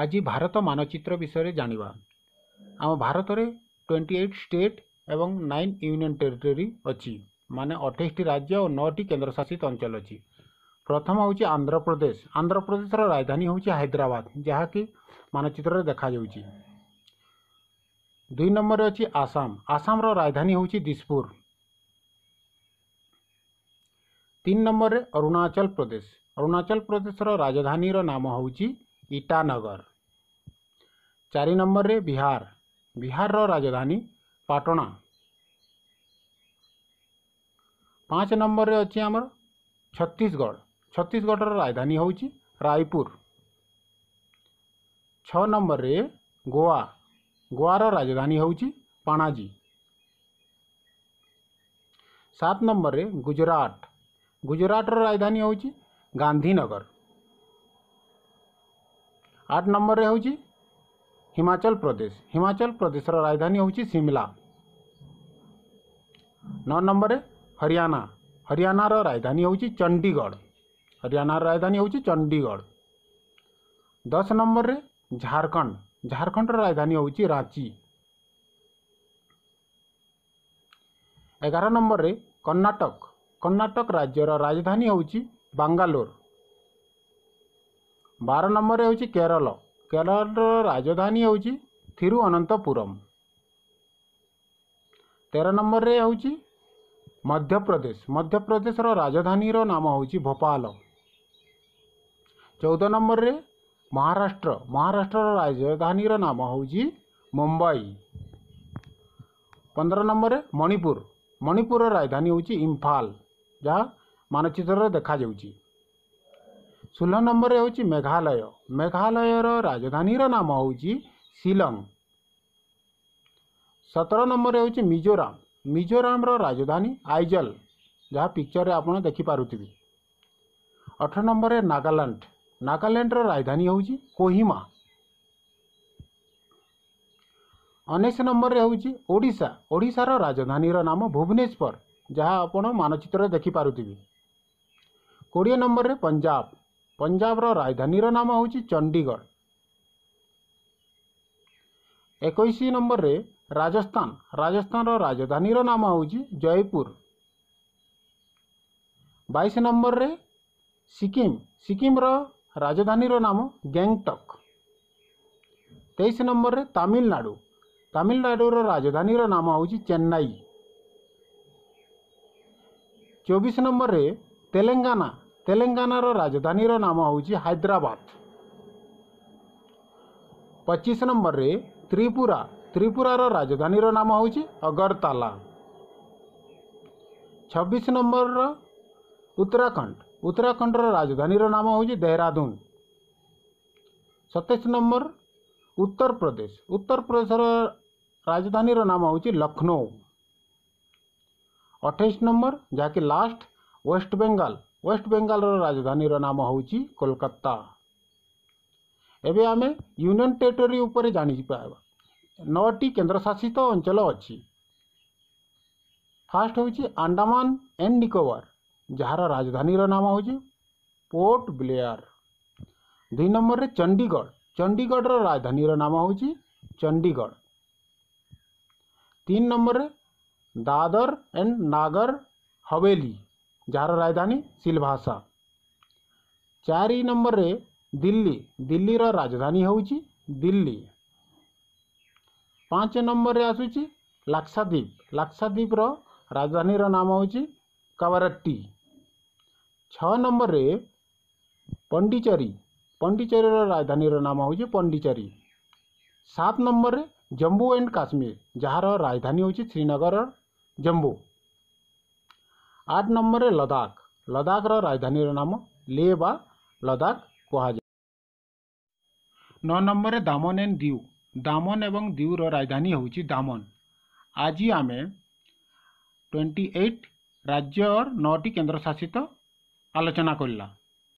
ଆଜି ଭାରତ ମାନଚିତ୍ର ବିଷୟରେ ଜାଣିବା ଆମ ଭାରତରେ ଟ୍ୱେଣ୍ଟି ଏଇଟ୍ ଷ୍ଟେଟ୍ ଏବଂ ନାଇନ୍ ୟୁନିୟନ୍ ଟେରିଟୋରୀ ଅଛି ମାନେ ଅଠେଇଶଟି ରାଜ୍ୟ ଓ ନଅଟି କେନ୍ଦ୍ରଶାସିତ ଅଞ୍ଚଳ ଅଛି ପ୍ରଥମ ହେଉଛି ଆନ୍ଧ୍ରପ୍ରଦେଶ ଆନ୍ଧ୍ରପ୍ରଦେଶର ରାଜଧାନୀ ହେଉଛି ହାଇଦ୍ରାବାଦ ଯାହାକି ମାନଚିତ୍ରରେ ଦେଖାଯାଉଛି ଦୁଇ ନମ୍ବରରେ ଅଛି ଆସାମ ଆସାମର ରାଜଧାନୀ ହେଉଛି ଦିସପୁର ତିନି ନମ୍ବରରେ ଅରୁଣାଚଳ ପ୍ରଦେଶ ଅରୁଣାଚଳ ପ୍ରଦେଶର ରାଜଧାନୀର ନାମ ହେଉଛି ईटानगर चार नंबर रे बिहार बिहार रो राजधानी पटना पाँच नंबर रे अच्छे आमर छत्तीसगढ़ छत्तीसगढ़ रो राजधानी हूँ रायपुर छ नंबर रे गोवा गोआ रो राजधानी हूँ पाणाजी सात नंबर रे गुजरात गुजरात रो राजधानी हूँ गांधीनगर ଆଠ ନମ୍ବରରେ ହେଉଛି ହିମାଚଳ ପ୍ରଦେଶ ହିମାଚଳ ପ୍ରଦେଶର ରାଜଧାନୀ ହେଉଛି ସିମଲା ନଅ ନମ୍ବରରେ ହରିୟାଣା ହରିୟାଣାର ରାଜଧାନୀ ହେଉଛି ଚଣ୍ଡିଗଡ଼ ହରିୟାଣାର ରାଜଧାନୀ ହେଉଛି ଚଣ୍ଡିଗଡ଼ ଦଶ ନମ୍ବରରେ ଝାଡ଼ଖଣ୍ଡ ଝାଡ଼ଖଣ୍ଡର ରାଜଧାନୀ ହେଉଛି ରାଞ୍ଚି ଏଗାର ନମ୍ବରରେ କର୍ଣ୍ଣାଟକ କର୍ଣ୍ଣାଟକ ରାଜ୍ୟର ରାଜଧାନୀ ହେଉଛି ବାଙ୍ଗାଲୋର ବାର ନମ୍ବରରେ ହେଉଛି କେରଳ କେରଳର ରାଜଧାନୀ ହେଉଛି ଥିରୁଅନନ୍ତପୁରମ୍ ତେର ନମ୍ବରରେ ହେଉଛି ମଧ୍ୟପ୍ରଦେଶ ମଧ୍ୟପ୍ରଦେଶର ରାଜଧାନୀର ନାମ ହେଉଛି ଭୋପାଳ ଚଉଦ ନମ୍ବରରେ ମହାରାଷ୍ଟ୍ର ମହାରାଷ୍ଟ୍ରର ରାଜଧାନୀର ନାମ ହେଉଛି ମୁମ୍ବାଇ ପନ୍ଦର ନମ୍ବରରେ ମଣିପୁର ମଣିପୁରର ରାଜଧାନୀ ହେଉଛି ଇମ୍ଫାଲ ଯାହା ମାନଚିତ୍ରରେ ଦେଖାଯାଉଛି षोह नंबर हूँ मेघालय मेघालयर राजधानी नाम हूँ सिलंग सतर नंबर हूँ मिजोराम मिजोराम राजधानी आइजल जहाँ पिक्चर आप देखिपुर अठर नंबर नागालांड नागालैंड राजधानी हूँ कोहिमा उन्नीस नंबर हूँ ओडा ओडार राजधानी नाम भुवनेश्वर जहाँ आप मानचित्र देखिपुर कोड़े नंबर पंजाब ପଞ୍ଜାବର ରାଜଧାନୀର ନାମ ହେଉଛି ଚଣ୍ଡିଗଡ଼ ଏକୋଇଶ ନମ୍ବରରେ ରାଜସ୍ଥାନ ରାଜସ୍ଥାନର ରାଜଧାନୀର ନାମ ହେଉଛି ଜୟପୁର ବାଇଶ ନମ୍ବରରେ ସିକିମ୍ ସିକିମ୍ର ରାଜଧାନୀର ନାମ ଗ୍ୟାଙ୍ଗଟକ୍ ତେଇଶ ନମ୍ବରରେ ତାମିଲନାଡ଼ୁ ତାମିଲନାଡ଼ୁର ରାଜଧାନୀର ନାମ ହେଉଛି ଚେନ୍ନାଇ ଚବିଶ ନମ୍ବରରେ ତେଲେଙ୍ଗାନା तेलंगानार राजधानी नाम हूँ हैदराबाद पचीस नंबर रे त्रिपुरा त्रिपुरार राजधानी नाम हूँ अगरताला छब्बीस नंबर उत्तराखंड उत्तराखंड राजधानी नाम हूँ देहरादून सतैश नंबर उत्तर प्रदेश उत्तर प्रदेश राजधानी नाम हूँ लखनऊ अठाई नंबर जहाँकि last West Bengal West Bengal राजधानी नाम हूँ कोलकाता एवं आम यूनियन टेरिटोरी उपर जान नौटी केन्द्रशासित अंचल अच्छी फास्ट हूँ आंडामान एंड निकोबार जार राजधानी नाम हूँ पोर्ट ब्लेयर दुई नंबर में चंडीगढ़ चंडीगढ़ राजधानी नाम हूँ चंडीगढ़ तीन number Dadar and Nagar Haveli jar राजधानी सिलभाषा चार नंबर रे दिल्ली दिल्ली रा राजधानी हूँ दिल्ली पाँच नंबर रे आसुची लाक्षाद्वीप लाक्षाद्वीप राजधानी रा नाम हूँ कवरट्टी छः नंबर रे पंडिचेरी पंडिचेरी राजधानी रा नाम हूँ पंडिचेरी सात नंबर रे जम्मू एंड काश्मीर जहाँ राजधानी हूँ श्रीनगर जम्मू ଆଠ ନମ୍ବର୍ରେ ଲଦାଖ ଲଦାଖର ରାଜଧାନୀର ନାମ ଲେହ ବା ଲଦାଖ କୁହାଯାଏ ନଅ ନମ୍ବର୍ରେ ଦାମନ ଏଣ୍ଡ ଦିଉ ଦାମନ ଏବଂ ଦିଉର ରାଜଧାନୀ ହେଉଛି ଦାମନ ଆଜି ଆମେ ଟ୍ୱେଣ୍ଟି ଏଇଟ୍ ରାଜ୍ୟର ନଅଟି କେନ୍ଦ୍ରଶାସିତ ଆଲୋଚନା କରିବା